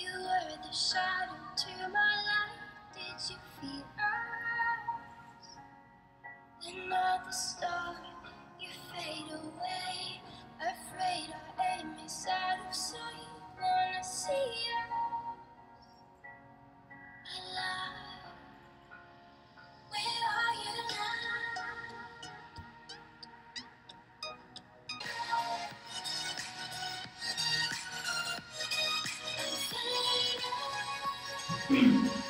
You were the shadow to my light. Did you feel us? Another star, you fade away. 嗯